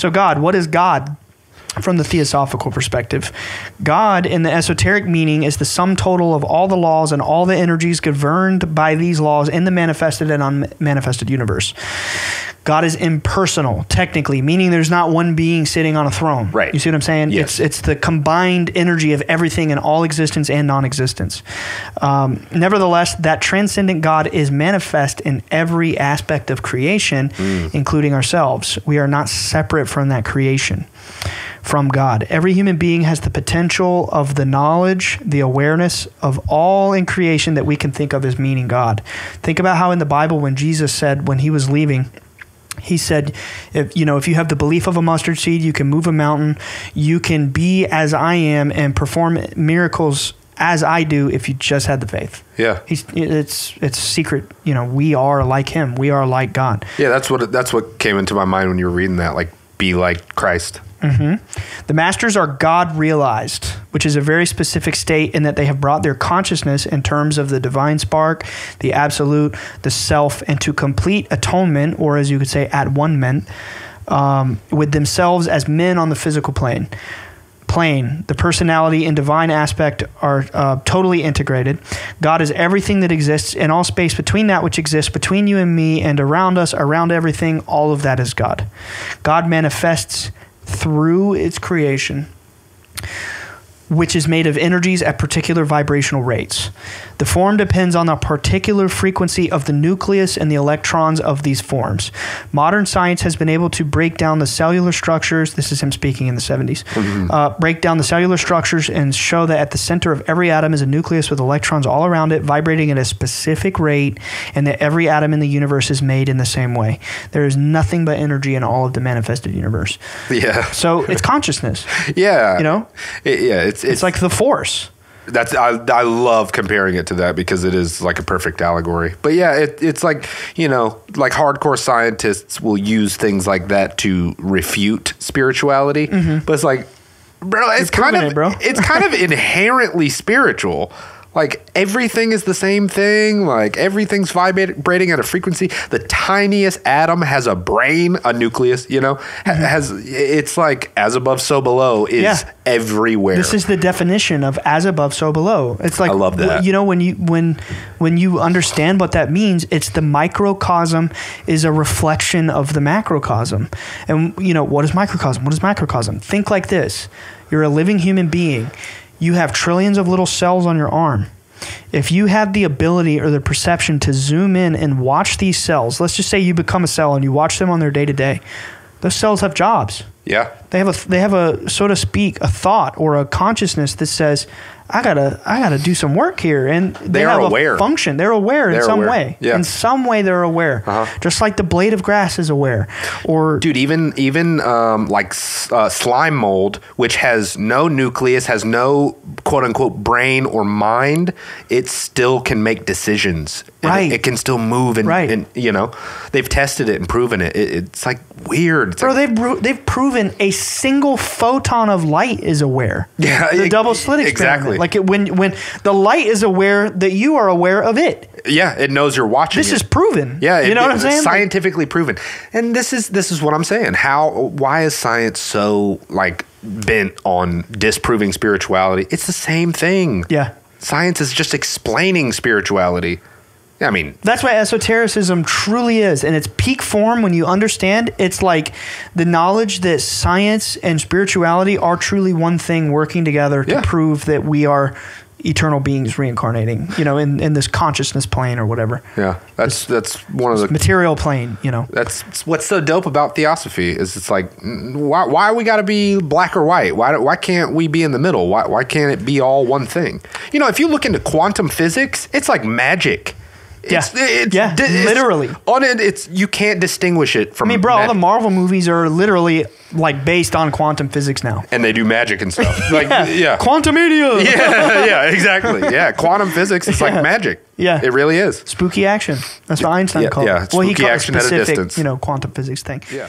So, God, what is God? From the theosophical perspective, God, in the esoteric meaning, is the sum total of all the laws and all the energies governed by these laws in the manifested and unmanifested universe. God is impersonal, technically, meaning there's not one being sitting on a throne. Right. You see what I'm saying? Yes. It's it's the combined energy of everything in all existence and non-existence. Um, nevertheless, that transcendent God is manifest in every aspect of creation, including ourselves. We are not separate from that creation. From God. Every human being has the potential of the knowledge, the awareness of all in creation that we can think of as meaning God. Think about how in the Bible, when Jesus said, when he was leaving, he said if you know if you have the belief of a mustard seed you can move a mountain you can be as i am and perform miracles as i do if you just had the faith Yeah. He's, it's it's secret you know we are like him we are like god Yeah, that's what that's what came into my mind when you were reading that. Like, be like Christ. The masters are God realized, which is a very specific state in that they have brought their consciousness in terms of the divine spark, the absolute, the self, into complete atonement, or as you could say, at one ment, um, with themselves as men on the physical plane. Plane, the personality and divine aspect are uh, totally integrated. God is everything that exists in all space between that which exists between you and me and around us, around everything. All of that is God. God manifests through its creation, which is made of energies at particular vibrational rates. The form depends on the particular frequency of the nucleus and the electrons of these forms. Modern science has been able to break down the cellular structures. This is him speaking in the 70s. Uh, break down the cellular structures and show that at the center of every atom is a nucleus with electrons all around it vibrating at a specific rate, and that every atom in the universe is made in the same way. There is nothing but energy in all of the manifested universe. Yeah. So it's consciousness. Yeah. You know? It- yeah. It's, it's It's like the force. That's I, I love comparing it to that because it is like a perfect allegory. But yeah, it, it's like you know, like hardcore scientists will use things like that to refute spirituality. Mm-hmm. But it's like, bro, it's kind of it, bro. it's kind of inherently spiritual. Like everything is the same thing. Like everything's vibrating at a frequency. The tiniest atom has a brain, a nucleus. You know, Ha- has it's like as above, so below is Mm-hmm. Yeah. everywhere. This is the definition of as above, so below. It's like I love that. You know, when you when when you understand what that means, it's the microcosm is a reflection of the macrocosm. And you know, what is microcosm? What is macrocosm? Think like this: You're a living human being. You have trillions of little cells on your arm. If you have the ability or the perception to zoom in and watch these cells, let's just say you become a cell and you watch them on their day to day. Those cells have jobs. yeah. They have a they have a so to speak a thought or a consciousness that says I gotta I gotta do some work here and they, They are have aware. a function they're aware in They're some aware. way Yeah. in some way they're aware Uh-huh. just like the blade of grass is aware or dude even even um, like uh, slime mold which has no nucleus has no quote unquote brain or mind it still can make decisions Right. it, it can still move and, Right. and you know they've tested it and proven it, it it's like weird It's Bro, like- they've they've proven a single photon of light is aware. Yeah, the e- double slit experiment. exactly. Like it, when when the light is aware that you are aware of it. yeah it knows you're watching This it. is proven. Yeah, you it- know what I'm saying? Scientifically proven, and this is this is what I'm saying. How why is science so like bent on disproving spirituality? It's the same thing. Yeah. science is just explaining spirituality. I mean, That's what esotericism truly is. In its peak form, when you understand, it's like the knowledge that science and spirituality are truly one thing working together to Yeah. prove that we are eternal beings reincarnating, you know, in, in this consciousness plane or whatever. yeah, that's that's one of the Material plane, you know. that's what's so dope about theosophy is it's like why why we got to be black or white why why can't we be in the middle why why can't it be all one thing you know if you look into quantum physics it's like magic Yeah. Yeah, literally. on it it's you can't distinguish it from I mean, bro, all the Marvel movies are literally like based on quantum physics now. and they do magic and stuff like yeah Quantumania. yeah yeah exactly yeah quantum physics is like Yeah. magic Yeah. it really is Spooky action. That's what Einstein Yeah, called yeah, it. Well, he spooky called action at a specific, distance. you know, quantum physics thing. yeah